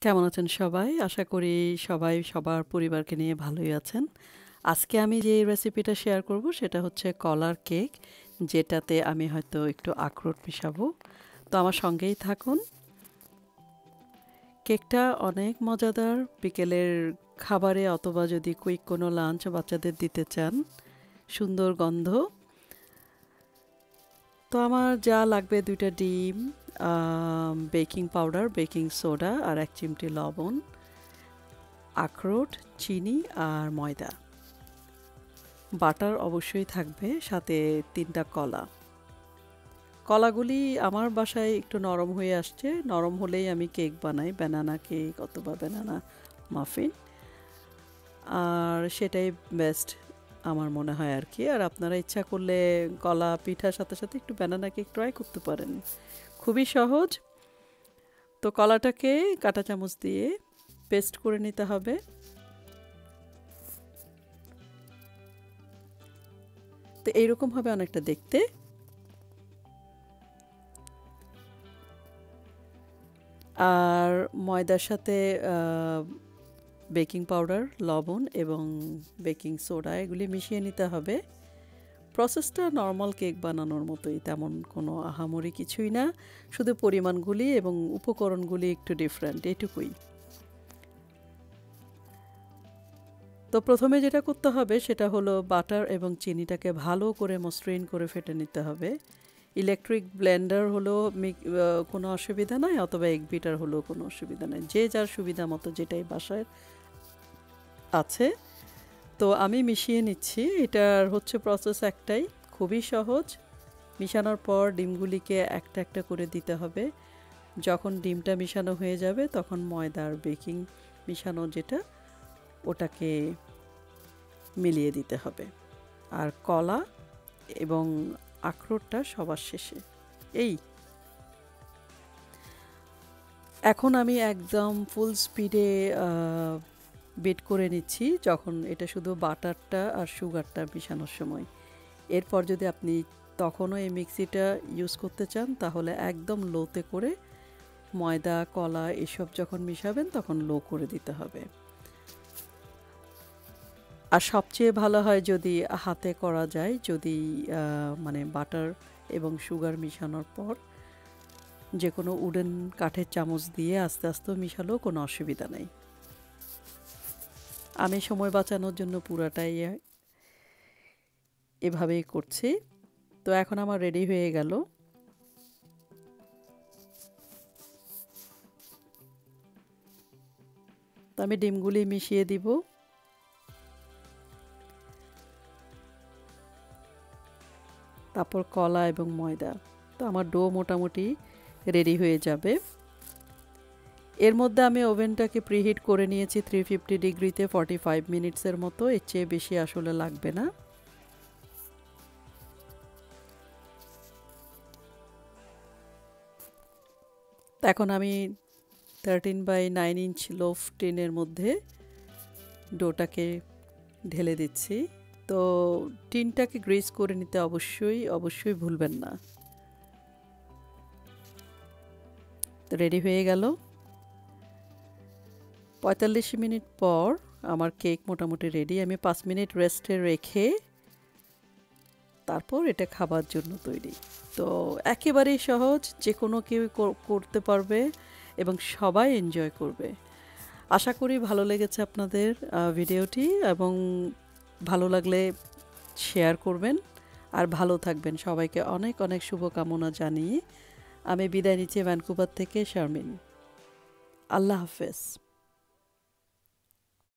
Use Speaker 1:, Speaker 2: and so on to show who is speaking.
Speaker 1: কেমন আছেন সবাই? আশা করি সবাই সবার পরিবারকে নিয়ে ভালোই আছেন। আজকে আমি যে রেসিপিটা শেয়ার করব সেটা হচ্ছে কলার কেক, যেটাতে আমি হয়তো একটু আখরোট মিশাবো। তো আমার সঙ্গেই থাকুন। কেকটা অনেক মজাদার। বিকেলের খাবারে অথবা যদি কুইক কোনো লাঞ্চ বাচ্চাদের দিতে চান, সুন্দর গন্ধ। তো আমার যা লাগবে দুইটা ডিম, বেকিং পাউডার, বেকিং সোডা আর এক চিমটি লবণ, আখরোট, চিনি আর ময়দা। বাটার অবশ্যই থাকবে, সাথে তিনটা কলা। কলাগুলি আমার বাসায় একটু নরম হয়ে আসছে। নরম হলেই আমি কেক বানাই, ব্যানানা কেক অথবা ব্যানানা মাফিন। আর সেটাই বেস্ট আমার মনে হয় আর কি আর আপনারা ইচ্ছা করলে কলা পিঠার সাথে, সাথে একটু ব্যানানা কেক ট্রাই করতে পারেন। খুবই সহজ। তো কলাটাকে কাঁটা চামচ দিয়ে পেস্ট করে নিতে হবে। তো এইরকম হবে অনেকটা দেখতে। আর ময়দার সাথে বেকিং পাউডার, লবণ এবং বেকিং সোডা এগুলি মিশিয়ে নিতে হবে। প্রসেসটা নর্মাল কেক বানানোর মতোই, তেমন কোনো আহামরি কিছুই না। শুধু পরিমাণগুলি এবং উপকরণগুলি একটু ডিফারেন্ট, এটুকুই। তো প্রথমে যেটা করতে হবে সেটা হলো বাটার এবং চিনিটাকে ভালো করে মসৃণ করে ফেটে নিতে হবে। ইলেকট্রিক ব্লেন্ডার মিক কোনো অসুবিধা নাই অথবা এগ বিটার হলেও কোনো অসুবিধা নাই। যে যার সুবিধা মতো যেটাই বাসায় আছে। তো আমি মিশিয়ে নিচ্ছি। এটার হচ্ছে প্রসেস একটাই, খুবই সহজ। মিশানোর পর ডিমগুলিকে একটা, একটা করে দিতে হবে। যখন ডিমটা মিশানো হয়ে যাবে তখন ময়দা আর বেকিং মিশানো যেটা, ওটাকে মিলিয়ে দিতে হবে। আর কলা এবং আখরোটটা সবার শেষে। এই। এখন আমি একদম ফুল স্পিডে বিট করে নিচ্ছি যখন এটা শুধু বাটারটা আর সুগারটা মিশানোর সময়। এরপর যদি আপনি তখনও এই মিক্সিটা ইউজ করতে চান তাহলে একদম লোতে করে ময়দা, কলা এসব যখন মিশাবেন তখন লো করে দিতে হবে। আর সবচেয়ে ভালো হয় যদি হাতে করা যায়, যদি মানে বাটার এবং সুগার মিশানোর পর যে কোনো উডেন কাঠের চামচ দিয়ে আস্তে, আস্তেও মিশালেও কোনো অসুবিধা নাই। আমি সময় বাঁচানোর জন্য পুরাটাই এভাবেই করছি। তো এখন আমার রেডি হয়ে গেল। তো আমি ডিমগুলি মিশিয়ে দিব। তারপর কলা এবং ময়দা। তো আমার ডো মোটামুটি রেডি হয়ে যাবে। এর মধ্যে আমি ওভেনটাকে প্রিহিট করে নিয়েছি 350 ডিগ্রিতে 45 মিনিটসের মতো। এর চেয়ে বেশি আসলে লাগবে না। এখন আমি 13/9 ইঞ্চ লোফ টিনের মধ্যে ডোটাকে ঢেলে দিচ্ছি। তো টিনটাকে গ্রিস করে নিতে অবশ্যই, অবশ্যই ভুলবেন না। রেডি হয়ে গেল। ৪৫ মিনিট পর আমার কেক মোটামুটি রেডি। আমি ৫ মিনিট রেস্টে রেখে তারপর এটা খাবার জন্য তৈরি। তো একেবারেই সহজ, যে কোনো কেউ করতে পারবে এবং সবাই এনজয় করবে। আশা করি ভালো লেগেছে আপনাদের ভিডিওটি এবং ভালো লাগলে শেয়ার করবেন। আর ভালো থাকবেন। সবাইকে অনেক, অনেক শুভকামনা জানিয়ে আমি বিদায় নিচ্ছি ভ্যানকুভার থেকে শারমিন। আল্লাহ হাফেজ।